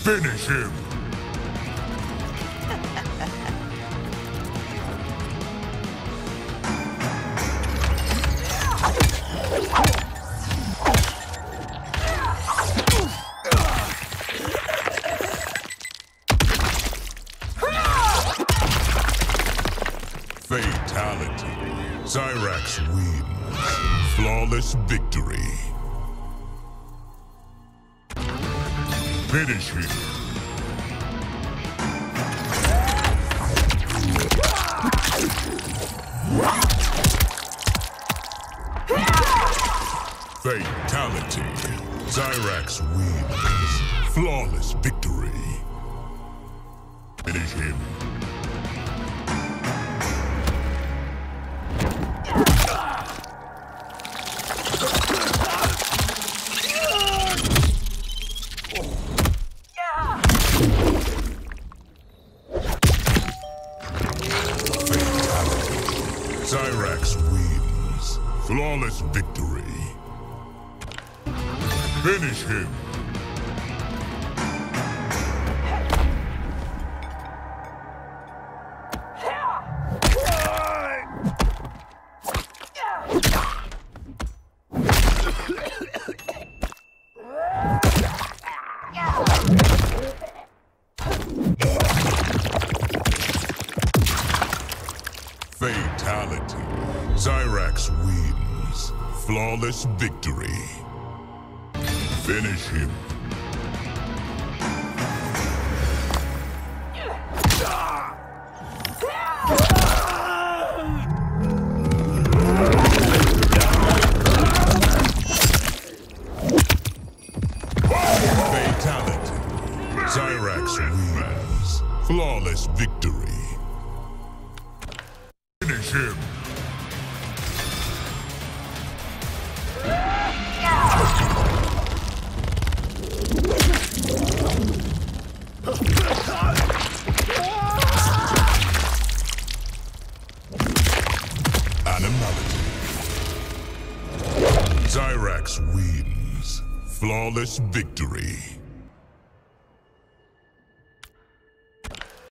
Finish him! Fatality. Cyrax wins. Flawless victory. Finish him. Fatality. Cyrax wins. Flawless victory. Finish him. Cyrax wins. Flawless victory. Finish him. Fatality. Cyrax wins. Flawless victory. Finish him. Fatality. Cyrax wins. Flawless victory. Him. Animality. Wins. Flawless victory.